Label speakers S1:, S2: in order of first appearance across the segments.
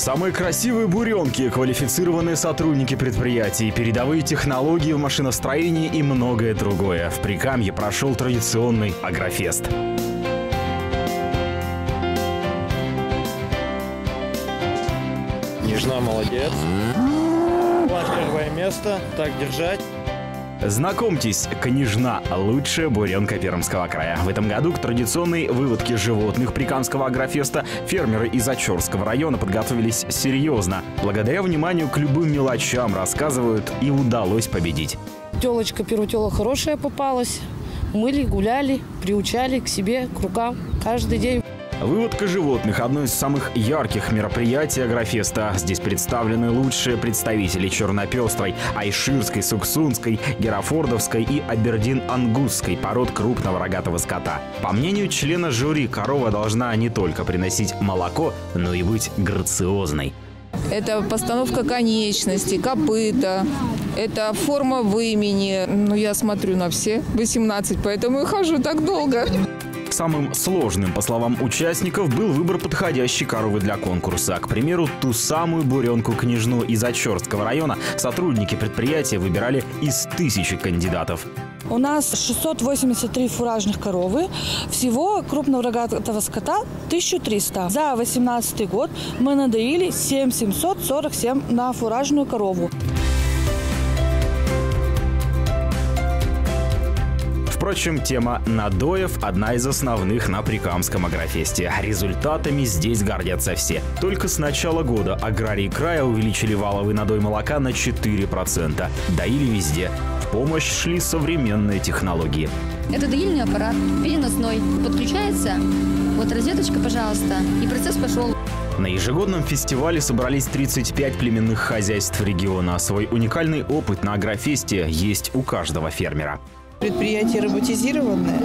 S1: Самые красивые буренки, квалифицированные сотрудники предприятий, передовые технологии в машиностроении и многое другое. В Прикамье прошел традиционный Агрофест.
S2: Нежна молодец. Первое место. Так держать.
S1: Знакомьтесь, Княжна – лучшая буренка Пермского края. В этом году к традиционной выводке животных Прикамского агрофеста фермеры из Очерского района подготовились серьезно. Благодаря вниманию к любым мелочам, рассказывают, и удалось победить.
S3: Телочка первотела хорошая попалась. Мыли, гуляли, приучали к себе, к рукам каждый день.
S1: Выводка животных – одно из самых ярких мероприятий Агрофеста. Здесь представлены лучшие представители чернопестрой, айширской, суксунской, герофордовской и абердин-ангусской пород крупного рогатого скота. По мнению члена жюри, корова должна не только приносить молоко, но и быть грациозной.
S4: Это постановка конечности, копыта, это форма вымени. Ну, я смотрю на все 18, поэтому и хожу так долго.
S1: Самым сложным, по словам участников, был выбор подходящей коровы для конкурса. К примеру, ту самую буренку-княжну из Очерского района сотрудники предприятия выбирали из тысячи кандидатов.
S3: У нас 683 фуражных коровы. Всего крупного рогатого скота 1300. За 2018 год мы надоили 7747 на фуражную корову.
S1: Впрочем, тема надоев – одна из основных на Прикамском агрофесте. Результатами здесь гордятся все. Только с начала года аграрии края увеличили валовый надой молока на 4%. Доили везде. В помощь шли современные технологии.
S5: Это доильный аппарат, переносной. Подключается, вот розеточка, пожалуйста, и процесс пошел.
S1: На ежегодном фестивале собрались 35 племенных хозяйств региона. Свой уникальный опыт на агрофесте есть у каждого фермера.
S6: Предприятие роботизированное.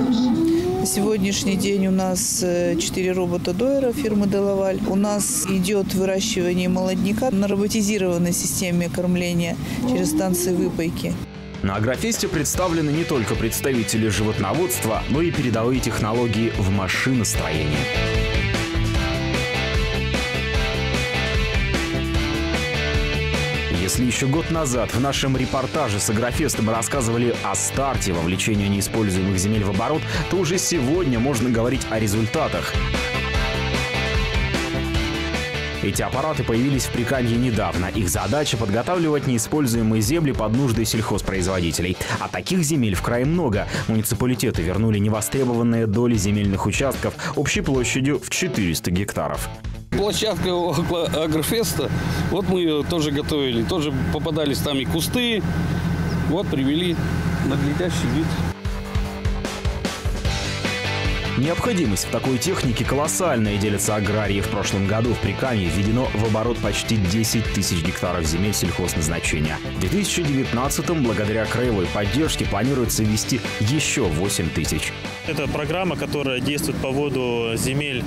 S6: На сегодняшний день у нас 4 робота Дойера фирмы Делаваль. У нас идет выращивание молодняка на роботизированной системе кормления через станции выпайки.
S1: На Агрофесте представлены не только представители животноводства, но и передовые технологии в машиностроении. Если еще год назад в нашем репортаже с Агрофестом рассказывали о старте вовлечения неиспользуемых земель в оборот, то уже сегодня можно говорить о результатах. Эти аппараты появились в Прикамье недавно. Их задача – подготавливать неиспользуемые земли под нужды сельхозпроизводителей. А таких земель в крае много. Муниципалитеты вернули невостребованные доли земельных участков общей площадью в 400 гектаров
S7: площадка около Агрофеста. Вот мы ее тоже готовили. Тоже попадались там и кусты. Вот привели наглядящий вид.
S1: Необходимость в такой технике колоссальная, делятся аграрии. В прошлом году в Прикамье введено в оборот почти 10 тысяч гектаров земель сельхозназначения. В 2019-м, благодаря краевой поддержке, планируется ввести еще 8 тысяч.
S8: Это программа, которая действует по вводу земель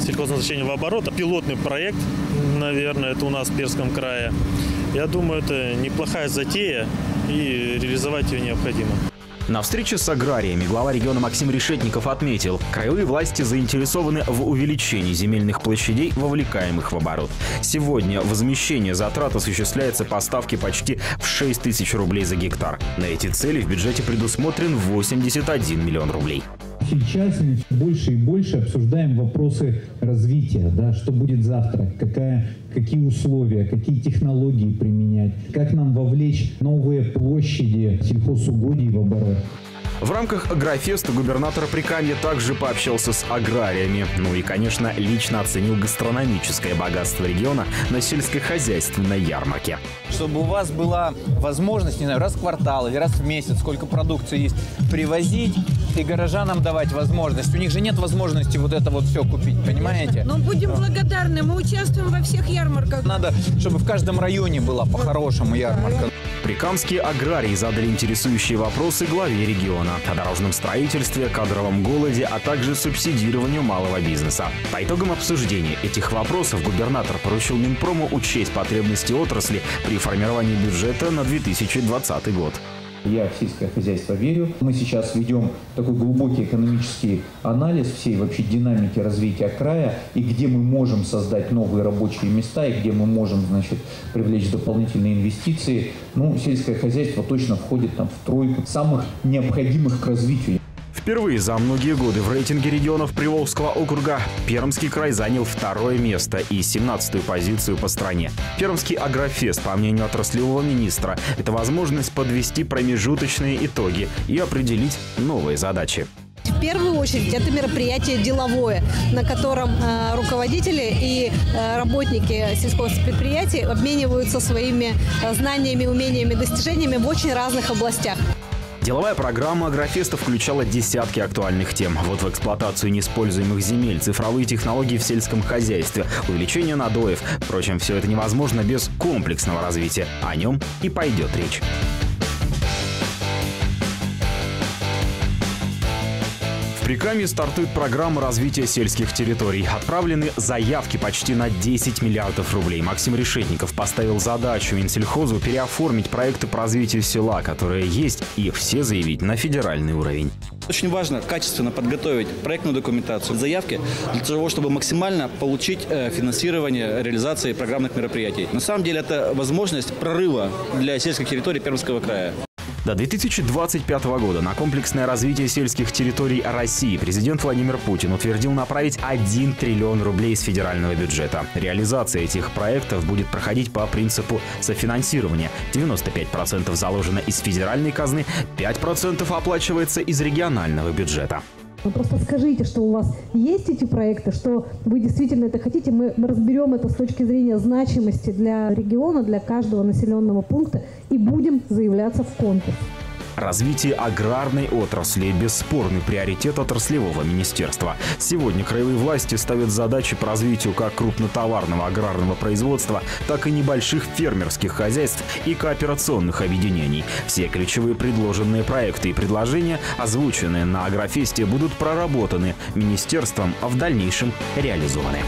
S8: сельхозназначения в оборот. Пилотный проект, наверное, это у нас в Перском крае. Я думаю, это неплохая затея и реализовать ее необходимо.
S1: На встрече с аграриями глава региона Максим Решетников отметил, краевые власти заинтересованы в увеличении земельных площадей, вовлекаемых в оборот. Сегодня возмещение затрат осуществляется по ставке почти в 6 тысяч рублей за гектар. На эти цели в бюджете предусмотрен 81 миллион рублей.
S9: Сейчас мы все больше и больше обсуждаем вопросы развития, да, что будет завтра, какая, какие условия, какие технологии применять, как нам вовлечь новые площади сельхозугодий в оборот.
S1: В рамках Агрофеста губернатор Прикамья также пообщался с аграриями. Ну и, конечно, лично оценил гастрономическое богатство региона на сельскохозяйственной ярмарке.
S10: Чтобы у вас была возможность, не знаю, раз в квартал или раз в месяц, сколько продукции есть, привозить и горожанам давать возможность. У них же нет возможности вот это вот все купить, понимаете?
S11: Но будем благодарны, мы участвуем во всех ярмарках.
S10: Надо, чтобы в каждом районе была по-хорошему ярмарка.
S1: Прикамские аграрии задали интересующие вопросы главе региона о дорожном строительстве, кадровом голоде, а также субсидированию малого бизнеса. По итогам обсуждения этих вопросов губернатор поручил Минпрому учесть потребности отрасли при формировании бюджета на 2020 год.
S9: Я в сельское хозяйство верю. Мы сейчас ведем такой глубокий экономический анализ всей вообще динамики развития края и где мы можем создать новые рабочие места и где мы можем, значит, привлечь дополнительные инвестиции. Ну, сельское хозяйство точно входит там в тройку самых необходимых к развитию.
S1: Впервые за многие годы в рейтинге регионов Приволжского округа Пермский край занял второе место и 17-ю позицию по стране. Пермский агрофест, по мнению отраслевого министра, это возможность подвести промежуточные итоги и определить новые задачи.
S12: В первую очередь это мероприятие деловое, на котором э, руководители и э, работники сельхозпредприятий обмениваются своими э, знаниями, умениями, достижениями в очень разных областях.
S1: Деловая программа Агрофеста включала десятки актуальных тем. Вот в эксплуатацию неиспользуемых земель, цифровые технологии в сельском хозяйстве, увеличение надоев. Впрочем, все это невозможно без комплексного развития. О нем и пойдет речь. Прикамье стартует программа развития сельских территорий. Отправлены заявки почти на 10 миллиардов рублей. Максим Решетников поставил задачу Минсельхозу переоформить проекты по развитию села, которые есть, и все заявить на федеральный уровень.
S13: Очень важно качественно подготовить проектную документацию, заявки для того, чтобы максимально получить э, финансирование реализации программных мероприятий. На самом деле это возможность прорыва для сельских территорий Пермского края.
S1: До 2025 года на комплексное развитие сельских территорий России президент Владимир Путин утвердил направить 1 триллион рублей из федерального бюджета. Реализация этих проектов будет проходить по принципу софинансирования. 95% заложено из федеральной казны, 5% оплачивается из регионального бюджета.
S14: Вы просто скажите, что у вас есть эти проекты, что вы действительно это хотите. Мы разберем это с точки зрения значимости для региона, для каждого населенного пункта и будем заявляться в конкурс.
S1: Развитие аграрной отрасли – бесспорный приоритет отраслевого министерства. Сегодня краевые власти ставят задачи по развитию как крупнотоварного аграрного производства, так и небольших фермерских хозяйств и кооперационных объединений. Все ключевые предложенные проекты и предложения, озвученные на Агрофесте, будут проработаны министерством, а в дальнейшем реализованы.